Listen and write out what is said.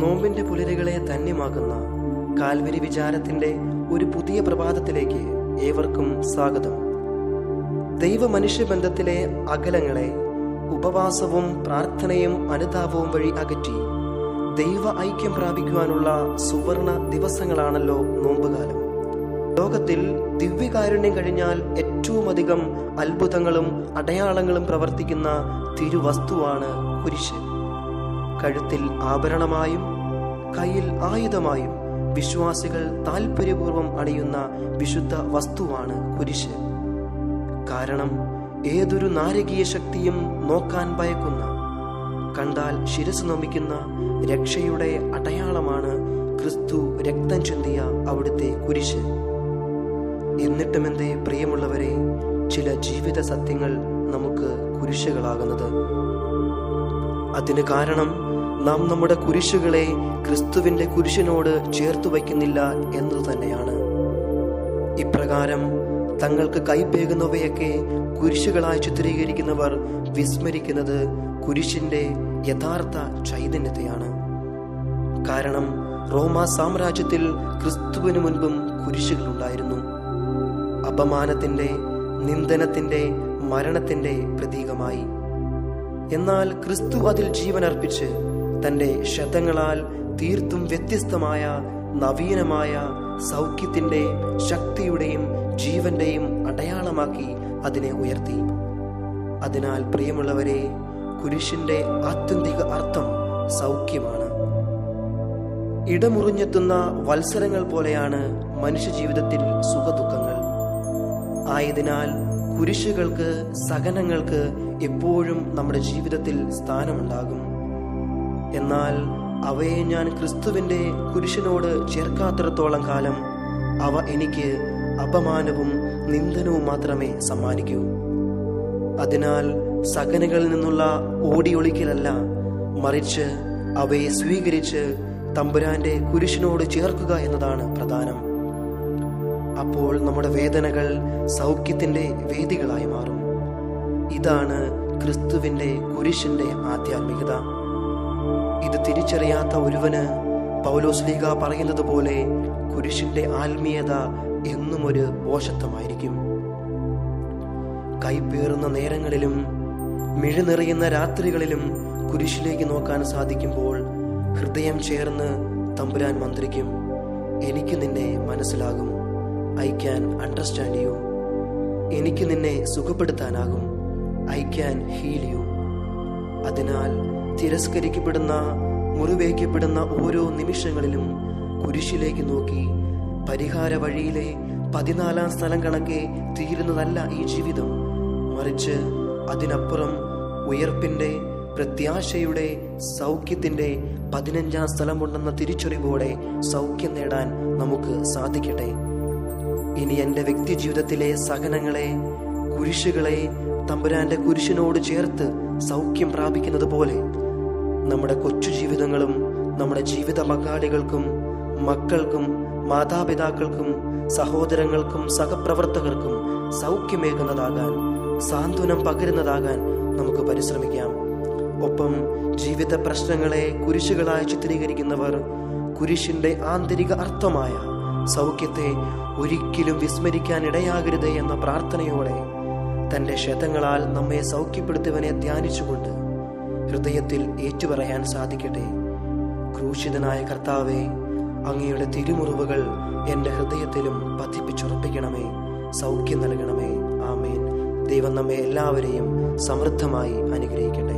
നോമ്പിന്റെ പുലരുകളെ ധന്യമാക്കുന്ന കാൽവരി വിചാരത്തിന്റെ ഒരു പുതിയ പ്രഭാതത്തിലേക്ക് ഏവർക്കും സ്വാഗതം. ദൈവ മനുഷ്യ ബന്ധത്തിലെ അകലങ്ങളെ ഉപവാസവും പ്രാർത്ഥനയും അനുതാപവും വഴി അകറ്റി ദൈവ ഐക്യം പ്രാപിക്കുവാനുള്ള സുവർണ ദിവസങ്ങളാണല്ലോ നോമ്പുകാലം. ലോകത്തിൽ ദിവ്യകാരുണ്യം കഴിഞ്ഞാൽ ഏറ്റവും അധികം അത്ഭുതങ്ങളും അടയാളങ്ങളും പ്രവർത്തിക്കുന്ന തിരുവസ്തുവാണ് കുരിശ്. കഴുത്തിൽ ആഭരണമായും കയ്യിൽ ആയുധമായും വിശ്വാസികൾ താൽപര്യപൂർവം അണിയുന്ന വിശുദ്ധ വസ്തുവാണ് കുരിശ്. കാരണം ഏതൊരു നാരകീയ ശക്തിയും നോക്കാൻ ഭയക്കുന്ന കണ്ടാൽ ശിരസ് നമിക്കുന്ന രക്ഷയുടെ അടയാളമാണ് ക്രിസ്തു രക്തം ചിന്തിയ അവിടുത്തെ കുരിശ്. എന്നിട്ടുമെന്തേ പ്രിയമുള്ളവരെ ചില ജീവിത സത്യങ്ങൾ നമുക്ക് കുരിശുകളാകുന്നത്. അതിന് കാരണം നാം നമ്മുടെ കുരിശുകളെ ക്രിസ്തുവിന്റെ കുരിശിനോട് ചേർത്തു വയ്ക്കുന്നില്ല എന്നത് തന്നെയാണ്. ഇപ്രകാരം തങ്ങൾക്ക് കൈപ്പേകുന്നവയൊക്കെ കുരിശുകളായി ചിത്രീകരിക്കുന്നവർ വിസ്മരിക്കുന്നത് കുരിശിന്റെ യഥാർത്ഥ ചൈതന്യത്തെയാണ്. കാരണം റോമ സാമ്രാജ്യത്തിൽ ക്രിസ്തുവിന് മുൻപും കുരിശുകൾ ഉണ്ടായിരുന്നു. അപമാനത്തിന്റെ നിന്ദനത്തിന്റെ മരണത്തിന്റെ പ്രതീകമായി. എന്നാൽ ക്രിസ്തു അതിൽ ജീവൻ അർപ്പിച്ച് തന്റെ ശതങ്ങളാൽ തീർത്തും വ്യത്യസ്തമായ നവീനമായ സൗഖ്യത്തിന്റെ ശക്തിയുടെയും ജീവന്റെയും അടയാളമാക്കി അതിനെ ഉയർത്തി. അതിനാൽ പ്രിയമുള്ളവരെ കുരിശിന്റെ ആത്യന്തിക അർത്ഥം സൗഖ്യമാണ്. ഇടമുറിഞ്ഞെത്തുന്ന വത്സരങ്ങൾ പോലെയാണ് മനുഷ്യജീവിതത്തിൽ സുഖദുഃഖങ്ങൾ. ആയതിനാൽ കുരിശുകൾക്ക് സഹനങ്ങൾക്ക് എപ്പോഴും നമ്മുടെ ജീവിതത്തിൽ സ്ഥാനമുണ്ടാകും. എന്നാൽ അവയെ ഞാൻ ക്രിസ്തുവിന്റെ കുരിശിനോട് ചേർക്കാത്തിടത്തോളം കാലം അവ എനിക്ക് അപമാനവും നിന്ദനവും മാത്രമേ സമ്മാനിക്കൂ. അതിനാൽ സകനകളിൽ നിന്നുള്ള ഓടിയൊളിക്കലല്ല മറിച്ച് അവയെ സ്വീകരിച്ച് തമ്പുരാന്റെ കുരിശിനോട് ചേർക്കുക എന്നതാണ് പ്രധാനം. അപ്പോൾ നമ്മുടെ വേദനകൾ സൗഖ്യത്തിന്റെ വേദികളായി മാറും. ഇതാണ് ക്രിസ്തുവിന്റെ കുരിശിന്റെ ആധ്യാത്മികത. ഇത് തിരിച്ചറിയാത്ത ഒരുവന് പൗലോസ്ലീഗ പറയുന്നത് പോലെ കുരിശിന്റെ ആത്മീയത എന്നും ഒരു പോഷത്വമായിരിക്കും കൈപ്പേറുന്ന നേരങ്ങളിലും മിഴുനിറയുന്ന രാത്രികളിലും കുരിശിലേക്ക് നോക്കാൻ സാധിക്കുമ്പോൾ ഹൃദയം ചേർന്ന് തമ്പുരാൻ മന്ത്രിക്കും എനിക്ക് നിന്നെ മനസ്സിലാകും. ഐ ക്യാൻ അണ്ടർസ്റ്റാൻഡ് യു എനിക്ക് നിന്നെ സുഖപ്പെടുത്താനാകും. ഐ ക്യാൻ ഹീൽ യു അതിനാൽ തിരസ്കരിക്കപ്പെടുന്ന മുറിവേക്കപ്പെടുന്ന ഓരോ നിമിഷങ്ങളിലും കുരിശിലേക്ക് നോക്കി പരിഹാര വഴിയിലെ പതിനാലാം സ്ഥലം കണക്കെ തീരുന്നതല്ല ഈ ജീവിതം. മറിച്ച് അതിനപ്പുറം ഉയർപ്പിന്റെ പ്രത്യാശയുടെ സൗഖ്യത്തിന്റെ പതിനഞ്ചാം സ്ഥലമുണ്ടെന്ന തിരിച്ചറിവോടെ സൗഖ്യം നേടാൻ നമുക്ക് സാധിക്കട്ടെ. ഇനി എന്റെ വ്യക്തി ജീവിതത്തിലെ സഹനങ്ങളെ കുരിശുകളെ തമ്പുരാന്റെ കുരിശിനോട് ചേർത്ത് സൗഖ്യം പ്രാപിക്കുന്നത് പോലെ നമ്മുടെ കൊച്ചു ജീവിതങ്ങളും നമ്മുടെ ജീവിത പങ്കാളികൾക്കും മക്കൾക്കും മാതാപിതാക്കൾക്കും സഹോദരങ്ങൾക്കും സഹപ്രവർത്തകർക്കും സൗഖ്യമേകുന്നതാകാൻ സാന്ത്വനം പകരുന്നതാകാൻ നമുക്ക് പരിശ്രമിക്കാം. ഒപ്പം ജീവിത പ്രശ്നങ്ങളെ കുരിശുകളായി ചിത്രീകരിക്കുന്നവർ കുരിശിന്റെ ആന്തരിക അർത്ഥമായ സൗഖ്യത്തെ ഒരിക്കലും വിസ്മരിക്കാൻ ഇടയാകരുത് എന്ന പ്രാർത്ഥനയോടെ തന്റെ ക്ഷതങ്ങളാൽ നമ്മെ സൗഖ്യപ്പെടുത്തിയവനെ ധ്യാനിച്ചുകൊണ്ട് ഹൃദയത്തിൽ ഏറ്റുപറയാൻ സാധിക്കട്ടെ. ക്രൂശിതനായ കർത്താവെ അങ്ങയുടെ തിരുമുറിവുകൾ എന്റെ ഹൃദയത്തിലും പതിപ്പിച്ചുറപ്പിക്കണമേ. സൗഖ്യം നൽകണമേ. ആമേൻ. ദൈവം നമ്മെ എല്ലാവരെയും സമൃദ്ധമായി അനുഗ്രഹിക്കട്ടെ.